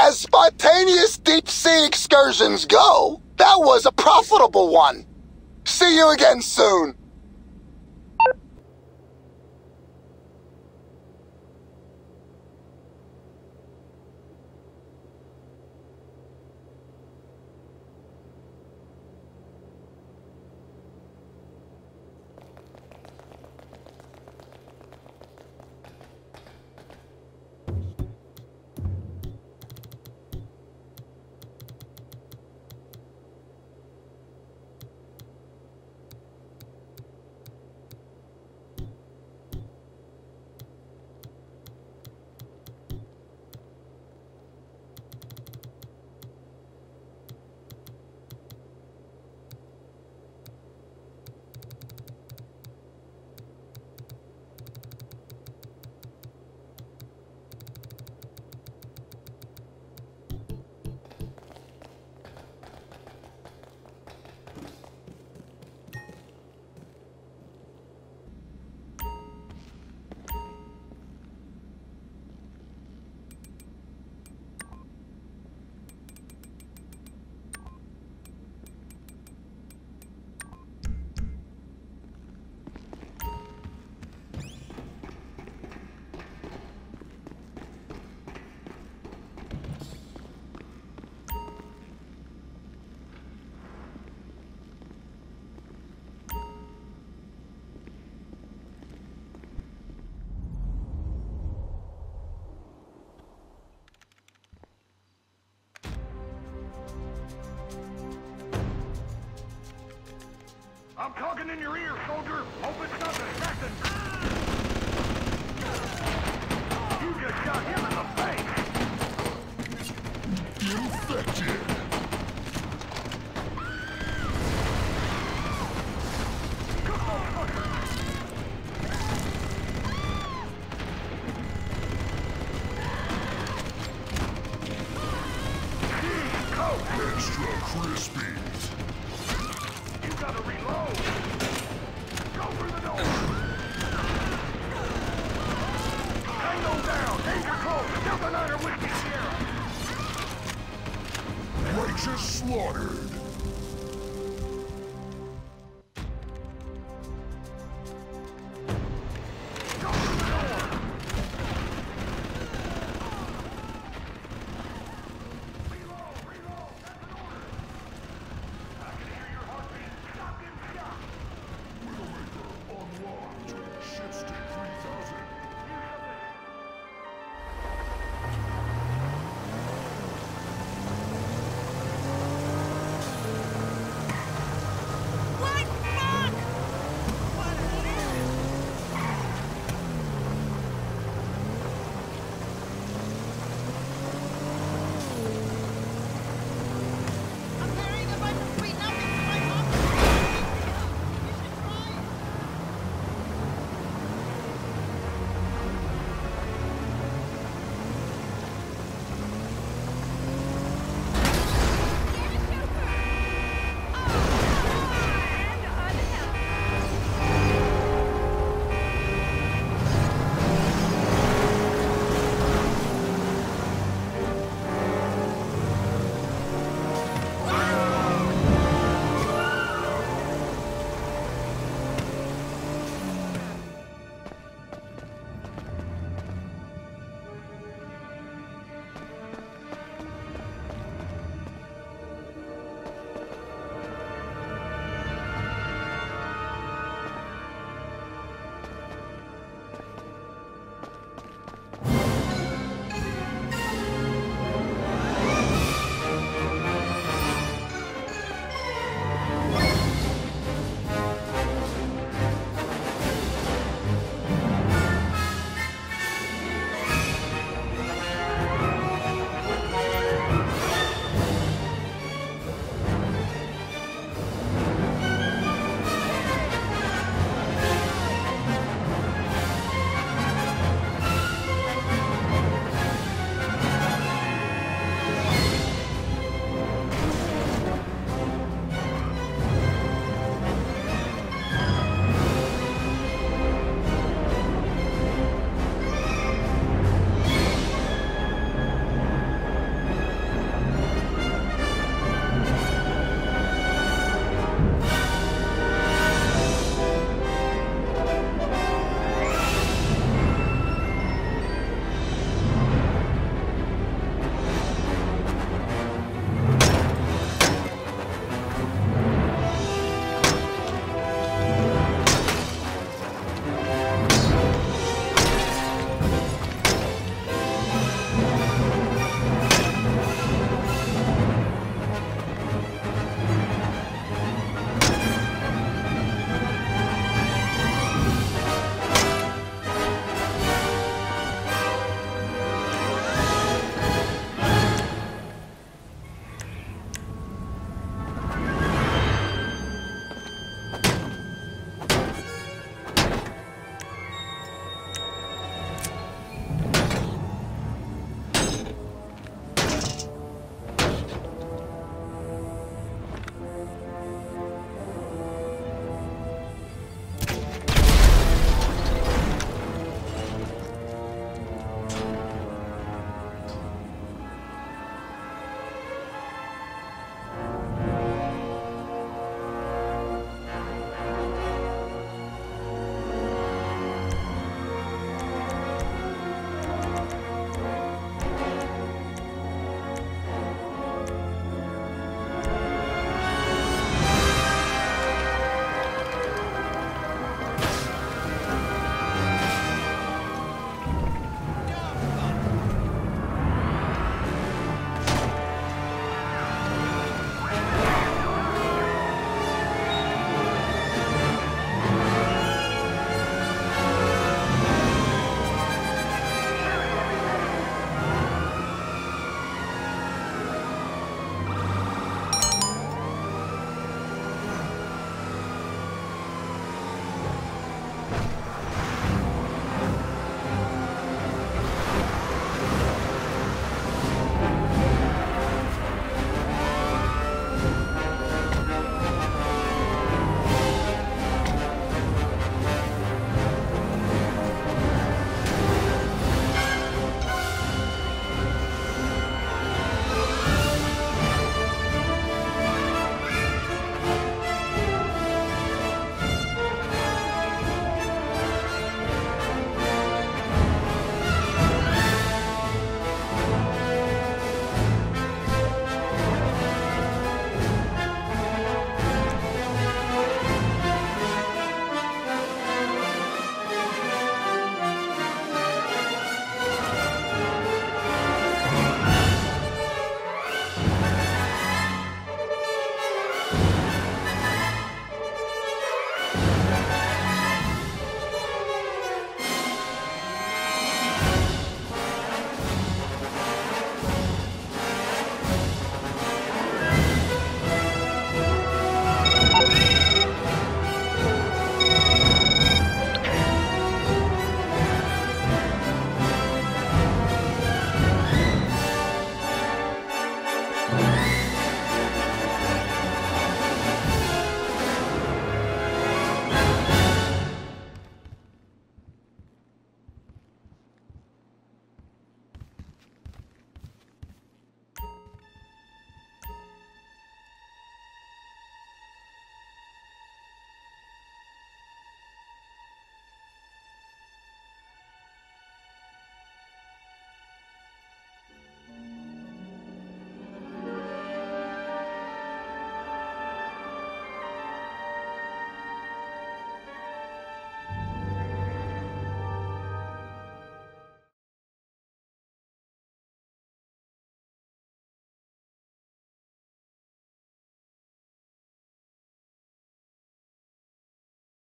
As spontaneous deep sea excursions go, that was a profitable one. See you again soon. I'm talking in your ear, soldier. Hope it's nothing. Jackson. Slaughter.